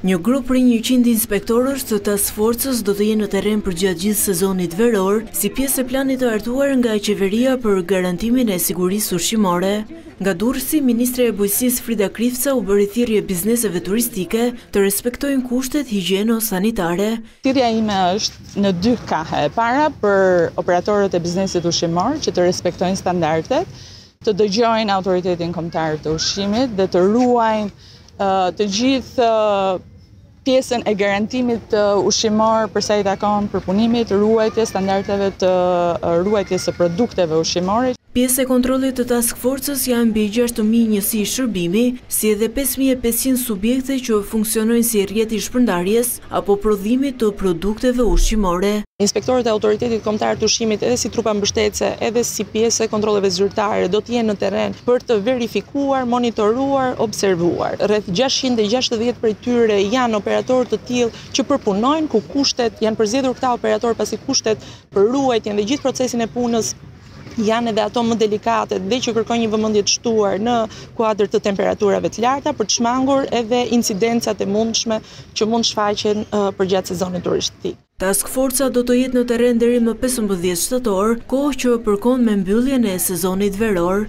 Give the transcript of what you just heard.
Një grup prej njëqind inspektorësh të Task Forcës do të jenë në terren përgjatë gjithë sezonit veror, si pjesë e planit të hartuar nga Qeveria për garantimin e sigurisë ushqimore. Nga Durrësi, ministrja e Bujqësisë Frida Krifca u bëri thirrje bizneseve turistike të respektojnë kushtet higjieno-sanitare. Thirrja ime është në dy kahe. E para për operatorët e biznesit ushqimor që të respektojnë standardet, të dëgjojnë Autoritetin Kombëtar të Ushqimit dhe të ruajnë të gjithë pjesën e garantimit ushqimor për sa i takon përpunimit, ruajtjes, standardeve të ruajtjes së produkteve ushqimore. Pjesë e kontrollit të Task Forcës janë mbi gjashtë mijë njësi shërbimi, si edhe pesë mijë e pesëqind subjekte që funksionojnë si rrjet i shpërndarjes. apo prodhimit të produkteve ushqimore. Inspektorët e Autoritetit Kombëtar të Ushqimit edhe si trupa mbështetëse edhe si pjesë e kontrolleve zyrtare do të jenë në terren për të verifikuar, monitoruar, observuar. Rreth gjashtëqind e gjashtëdhjetë prej tyre janë operatorë të tillë që përpunojnë ku kushtet janë përzgjedhur këta operatorë pasi kushtet për ruajtjen dhe gjithë procesin e punës janë edhe ato më delikate dhe që kërkojnë një vëmendje të shtuar në kuadër të temperaturave të larta për të shmangur edhe incidencat e mundshme që mund t'shfaqen përgjatë sezonit turistik. Task Forca do të jetë në terren deri më pesëmbëdhjetë shtator, kohë që përkon me mbylljen e sezonit veror.